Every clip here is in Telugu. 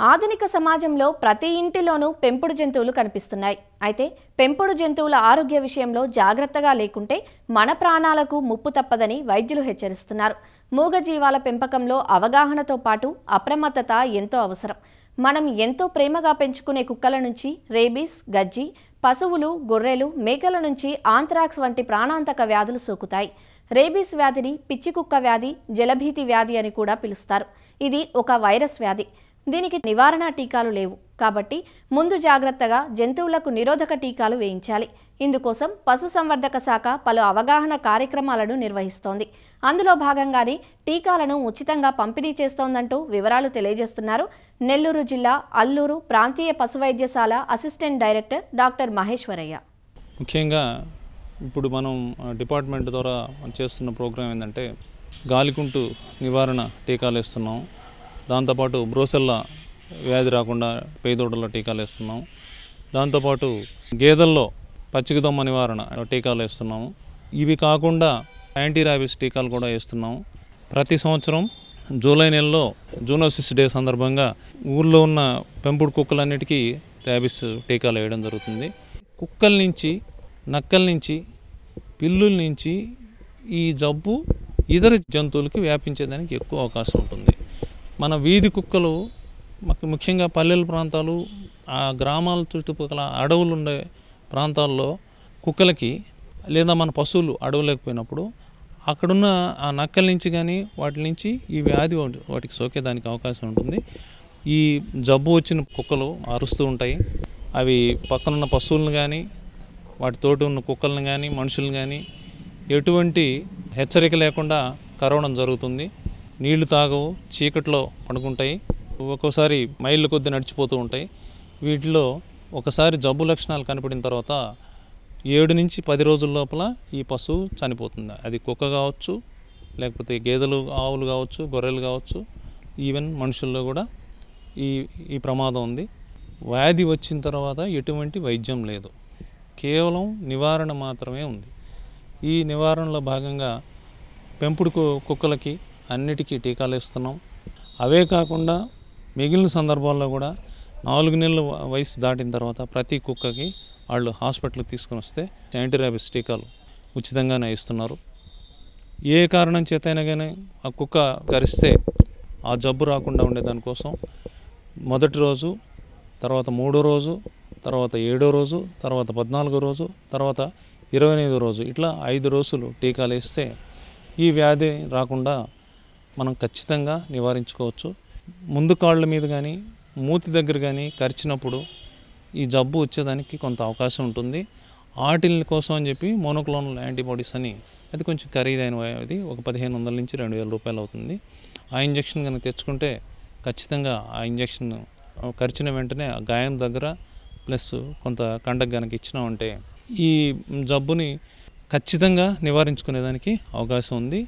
ఆధునిక సమాజంలో ప్రతి ఇంటిలోనూ పెంపుడు జంతువులు కనిపిస్తున్నాయి. అయితే పెంపుడు జంతువుల ఆరోగ్య విషయంలో జాగ్రత్తగా లేకుంటే మన ప్రాణాలకు ముప్పు తప్పదని వైద్యులు హెచ్చరిస్తున్నారు. మూగజీవాల పెంపకంలో అవగాహనతో పాటు అప్రమత్తత ఎంతో అవసరం. మనం ఎంతో ప్రేమగా పెంచుకునే కుక్కల నుంచి రేబీస్ గజ్జి పశువులు గొర్రెలు మేకల నుంచి ఆంథ్రాక్స్ వంటి ప్రాణాంతక వ్యాధులు సోకుతాయి. రేబీస్ వ్యాధిని పిచ్చి కుక్క వ్యాధి జలభీతి వ్యాధి అని కూడా పిలుస్తారు. ఇది ఒక వైరస్ వ్యాధి. దీనికి నివారణ టీకాలు లేవు. కాబట్టి ముందు జాగ్రత్తగా జంతువులకు నిరోధక టీకాలు వేయించాలి. ఇందుకోసం పశుసంవర్ధక శాఖ పలు అవగాహన కార్యక్రమాలను నిర్వహిస్తోంది. అందులో భాగంగానే టీకాలను ఉచితంగా పంపిణీ చేస్తోందంటూ వివరాలు తెలియజేస్తున్నారు నెల్లూరు జిల్లా అల్లూరు ప్రాంతీయ పశువైద్యశాల అసిస్టెంట్ డైరెక్టర్ డాక్టర్ మహేశ్వరయ్య. ముఖ్యంగా ఇప్పుడు మనం డిపార్ట్మెంట్ ద్వారా చేస్తున్న ప్రోగ్రాం ఏంటంటే గాలికుంటు నివారణ టీకాలు ఇస్తున్నాం దాంతోపాటు బ్రోసెల్లా వ్యాధి రాకుండా పేదోడల టీకాలు ఇస్తున్నాం దాంతోపాటు గేదెల్లో పచ్చికదొమ్మ నివారణ టీకాలు వేస్తున్నాము. ఇవి కాకుండా యాంటీ రాబిస్ టీకాలు కూడా వేస్తున్నాము. ప్రతి సంవత్సరం జూలై నెలలో జూనోసిస్ డే సందర్భంగా ఊళ్ళో ఉన్న పెంపుడు కుక్కలన్నిటికీ ర్యాబిస్ టీకాలు వేయడం జరుగుతుంది. కుక్కల నుంచి నక్కల నుంచి పిల్లుల నుంచి ఈ జబ్బు ఇతర జంతువులకి వ్యాపించేదానికి ఎక్కువ అవకాశం ఉంటుంది. మన వీధి కుక్కలు మాకు ముఖ్యంగా పల్లెల ప్రాంతాలు ఆ గ్రామాల చుట్టుపక్కల అడవులు ఉండే ప్రాంతాల్లో కుక్కలకి లేదా మన పశువులు అడవలేకపోయినప్పుడు అక్కడున్న ఆ నక్కల నుంచి కానీ వాటి నుంచి ఈ వ్యాధి వాటి- వాటికి సోకేదానికి అవకాశం ఉంటుంది. ఈ జబ్బు వచ్చిన కుక్కలు అరుస్తూ ఉంటాయి. అవి పక్కనున్న పశువులను కానీ వాటితోటి ఉన్న కుక్కలను కానీ మనుషులను కానీ ఎటువంటి హెచ్చరిక లేకుండా కరవడం జరుగుతుంది. నీళ్ళు తాగవు చీకట్లో పడుకుంటాయి. ఒక్కోసారి మైళ్ళు కొద్ది నడిచిపోతూ ఉంటాయి. వీటిలో ఒకసారి జబ్బు లక్షణాలు కనపడిన తర్వాత ఏడు నుంచి పది రోజుల లోపల ఈ పశువు చనిపోతుంది. అది కుక్క కావచ్చు లేకపోతే గేదెలు ఆవులు కావచ్చు గొర్రెలు కావచ్చు ఈవెన్ మనుషుల్లో కూడా ఈ ఈ ప్రమాదం ఉంది. వ్యాధి వచ్చిన తర్వాత ఎటువంటి వైద్యం లేదు. కేవలం నివారణ మాత్రమే ఉంది. ఈ నివారణలో భాగంగా పెంపుడు కుక్కలకి అన్నిటికీ టీకాలు ఇస్తున్నాం. అవే కాకుండా మిగిలిన సందర్భాల్లో కూడా నాలుగు నెలల వయసు దాటిన తర్వాత ప్రతి కుక్కకి వాళ్ళు హాస్పిటల్కి తీసుకొని వస్తే యాంటీ ర్యాబిస్ టీకాలు ఉచితంగానే ఇస్తున్నారు. ఏ కారణం చేతైనా కానీ ఆ కుక్క కరిస్తే ఆ జబ్బు రాకుండా ఉండేదానికోసం మొదటి రోజు తర్వాత మూడో రోజు తర్వాత ఏడో రోజు తర్వాత పద్నాలుగో రోజు తర్వాత ఇరవై ఎనిమిదో రోజు ఇట్లా ఐదు రోజులు టీకాలు వేస్తే ఈ వ్యాధి రాకుండా మనం ఖచ్చితంగా నివారించుకోవచ్చు. ముందు కాళ్ళ మీద కానీ మూతి దగ్గర కానీ కరిచినప్పుడు ఈ జబ్బు వచ్చేదానికి కొంత అవకాశం ఉంటుంది. ఆటిల్ కోసం అని చెప్పి మోనోక్లోనల్ యాంటీబాడీస్ అని అది కొంచెం ఖరీదైన అది ఒక పదిహేను వందల నుంచి రెండు వేల రూపాయలు అవుతుంది. ఆ ఇంజెక్షన్ కనుక తెచ్చుకుంటే ఖచ్చితంగా ఆ ఇంజెక్షన్ కరిచిన వెంటనే ఆ గాయం దగ్గర ప్లస్ కొంత కండకు కనుక ఇచ్చినామంటే ఈ జబ్బుని ఖచ్చితంగా నివారించుకునేదానికి అవకాశం ఉంది.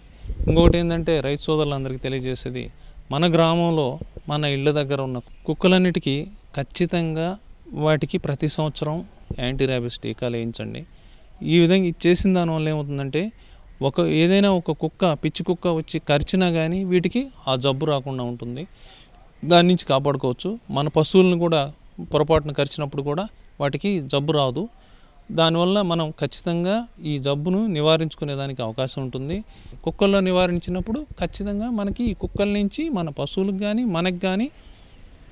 ఇంకొకటి ఏంటంటే రైతు సోదరులందరికీ తెలియజేసేది మన గ్రామంలో మన ఇళ్ళ దగ్గర ఉన్న కుక్కలన్నిటికీ ఖచ్చితంగా వాటికి ప్రతి సంవత్సరం యాంటీ ర్యాబిస్ టీకాలు వేయించండి. ఈ విధంగా ఇది చేసిన దానివల్ల ఏమవుతుందంటే ఒక ఏదైనా ఒక కుక్క పిచ్చి కుక్క వచ్చి కరిచినా కానీ వీటికి ఆ జబ్బు రాకుండా ఉంటుంది. దాని నుంచి కాపాడుకోవచ్చు. మన పశువులను కూడా పొరపాటున కరిచినప్పుడు కూడా వాటికి జబ్బు రాదు. దానివల్ల మనం ఖచ్చితంగా ఈ జబ్బును నివారించుకునేదానికి అవకాశం ఉంటుంది. కుక్కల్లో నివారించినప్పుడు ఖచ్చితంగా మనకి ఈ కుక్కల నుంచి మన పశువులకు కానీ మనకు కానీ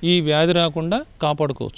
ఈ వ్యాధి రాకుండా కాపాడుకోవచ్చు.